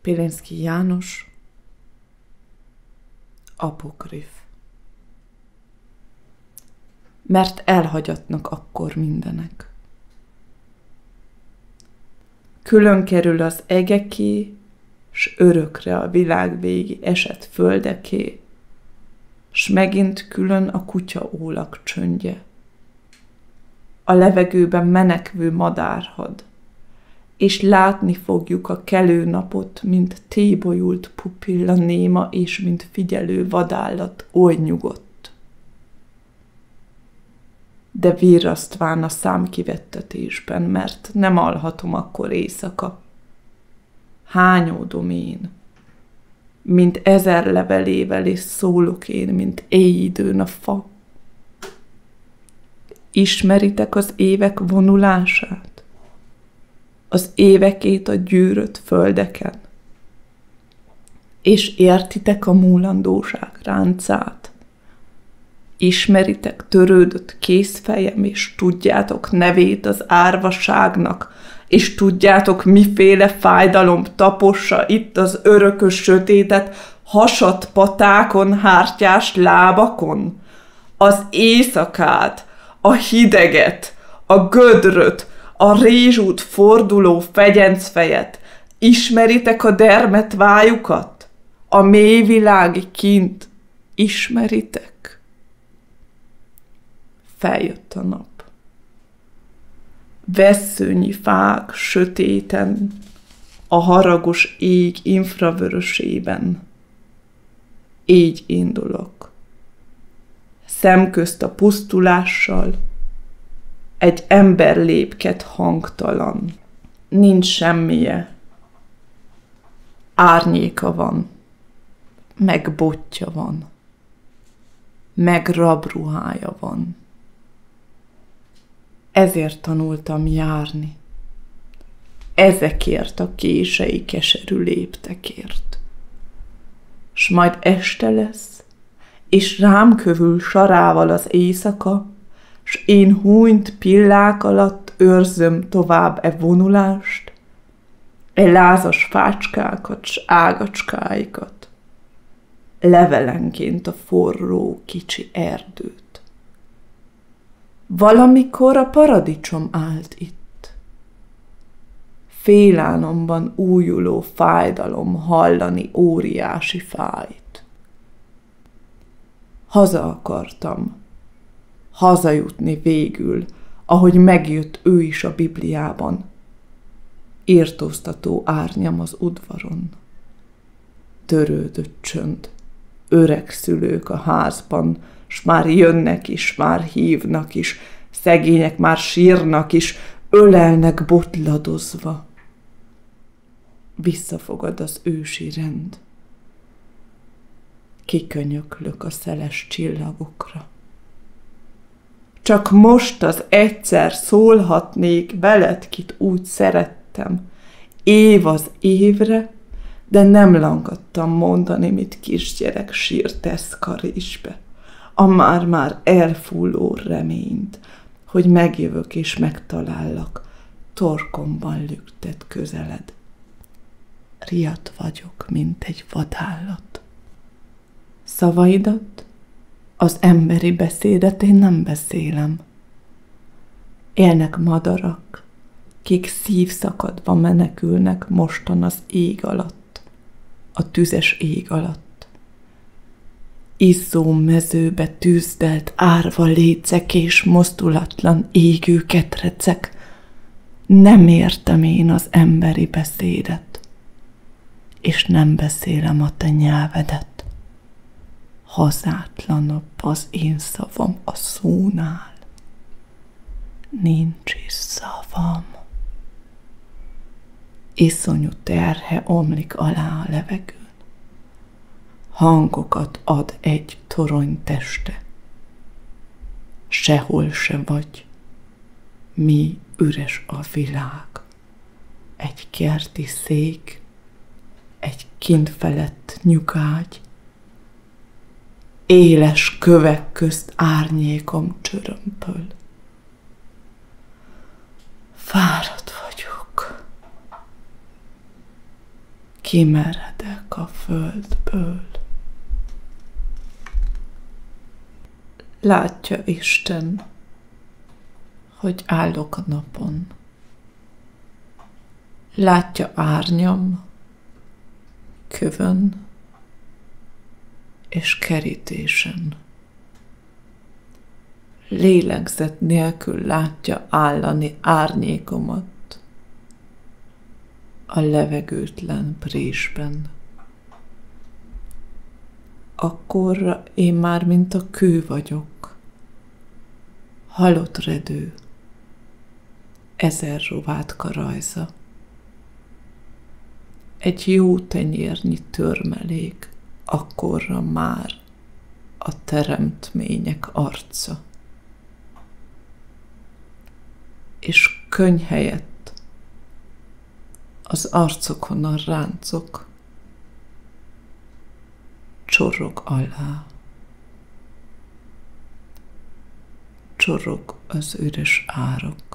Pilinszki János Apokrif Mert elhagyatnak akkor mindenek. Külön kerül az egeké, s örökre a világ végi esett földeké, s megint külön a kutya ólak csöndje. A levegőben menekvő madárhad, és látni fogjuk a kelő napot, mint tébolyult pupilla néma, és mint figyelő vadállat oly nyugodt. De virrasztván a számkivettetésben, mert nem alhatom akkor éjszaka. Hányódom én, mint ezer levelével, és szólok én, mint éjidőn a fa. Ismeritek az évek vonulását? Az évekét a gyűrött földeken. És értitek a múlandóság ráncát. Ismeritek törődött készfejem, és tudjátok nevét az árvaságnak, és tudjátok, miféle fájdalom tapossa itt az örökös sötétet, hasat patákon, hártyás lábakon, az éjszakát, a hideget, a gödröt, a rézsút forduló fegyencfejet, ismeritek a dermet vájukat? A mélyvilági kint ismeritek? Feljött a nap. Veszőnyi fák sötéten, a haragos ég infravörösében. Így indulok. Szemközt a pusztulással, egy ember lépket hangtalan. Nincs semmije. Árnyéka van. Meg botja van. Meg rabruhája van. Ezért tanultam járni. Ezekért a kései keserű léptekért. S majd este lesz, és rám kövül sarával az éjszaka, s én húnyt pillák alatt őrzöm tovább e vonulást, e lázas fácskákat s ágacskáikat, levelenként a forró kicsi erdőt. Valamikor a paradicsom állt itt. Félánomban újuló fájdalom hallani óriási fájt. Haza akartam, hazajutni végül, ahogy megjött ő is a Bibliában. Írtóztató árnyam az udvaron. Törődött csönd, öreg szülők a házban, s már jönnek is, már hívnak is, szegények már sírnak is, ölelnek botladozva. Visszafogad az ősi rend. Kikönyöklök a szeles csillagokra. Csak most az egyszer szólhatnék veled, kit úgy szerettem. Év az évre, de nem langadtam mondani, mit kisgyerek sírt eszkarésbe. A már-már elfulló reményt, hogy megjövök és megtalállak, torkomban lüktet közeled. Riadt vagyok, mint egy vadállat. Szavaidat az emberi beszédet én nem beszélem. Élnek madarak, kik szívszakadva menekülnek mostan az ég alatt, a tüzes ég alatt. Izzó mezőbe tűzdelt árva lécek és mozdulatlan égő ketrecek. Nem értem én az emberi beszédet, és nem beszélem a te nyelvedet hazátlanabb az én szavam a szónál. Nincs is szavam. Iszonyú terhe omlik alá a levegőn. Hangokat ad egy torony teste. Sehol se vagy, mi üres a világ. Egy kerti szék, egy kint felett nyugágy, éles kövek közt árnyékom csörömpöl. Fáradt vagyok. kimeredek a földből. Látja Isten, hogy állok a napon. Látja árnyam, kövön és kerítésen. Lélegzet nélkül látja állani árnyékomat a levegőtlen présben. Akkor én már mint a kő vagyok, halott redő, ezer rovátka rajza. Egy jó tenyérnyi törmelék, akkorra már a teremtmények arca. És könyv helyett az arcokon a ráncok csorog alá. Csorog az üres árok.